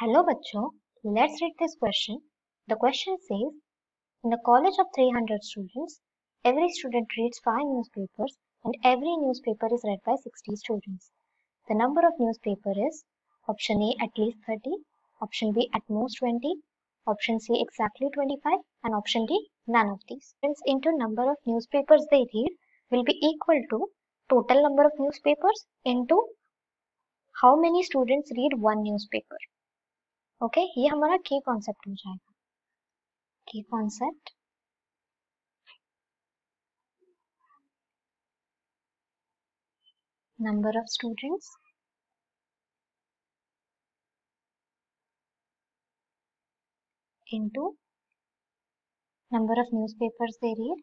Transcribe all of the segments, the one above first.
Hello bachcho, let's read this question. The question says, in a college of 300 students, every student reads 5 newspapers and every newspaper is read by 60 students. The number of newspaper is option A at least 30, option B at most 20, option C exactly 25 and option D none of these. Students into number of newspapers they read will be equal to total number of newspapers into how many students read one newspaper. Okay ये हमारा की concept हो जाएगा। Key concept number of students into number of newspapers दे रही है।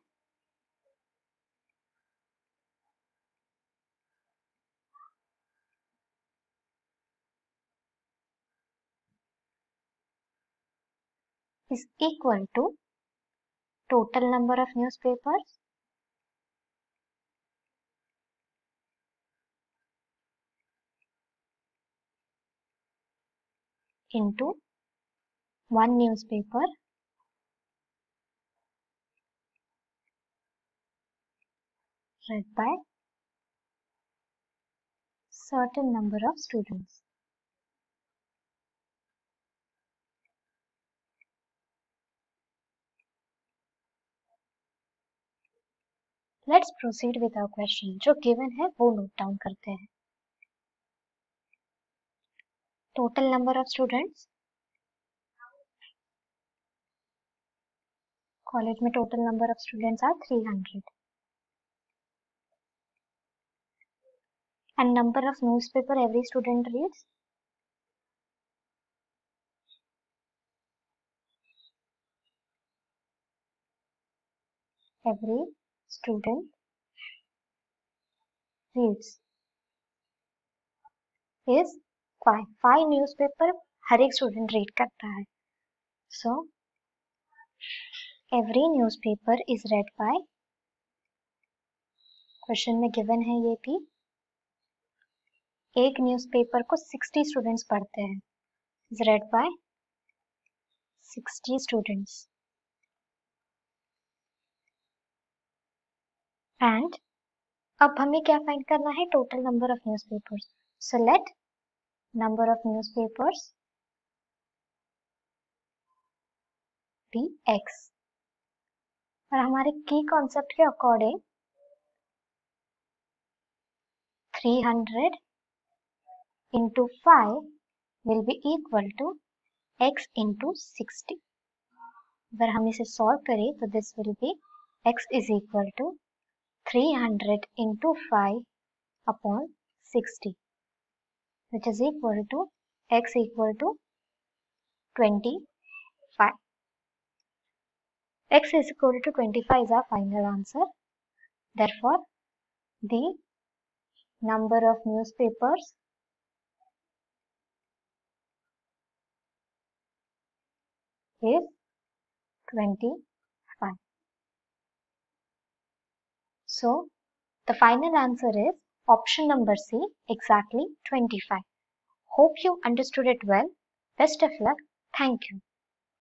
Is equal to total number of newspapers into one newspaper read by certain number of students. Let's proceed with our question जो given है, वो note down करते हैं। Total number of students college में total number of students are 300 and number of newspaper every student reads? Every? Student reads is five five newspaper हर एक student read करता है. So every newspaper is read by question में given है ये भी. एक न्यूज़पेपर को 60 स्टूडेंट्स पढ़ते हैं. Is read by 60 students and अब हमें क्या फाइंड करना है? Total number of newspapers so let number of newspapers be x और हमारे की कॉन्सेप्ट के according 300 into 5 will be equal to x into 60. अगर हम इसे सॉल्व करें तो this will be x is equal to 300 into 5 upon 60 which is equal to x equal to 25. x is equal to 25 is our final answer. Therefore, the number of newspapers is 25. So, the final answer is option number C, exactly 25. Hope you understood it well. Best of luck. Thank you.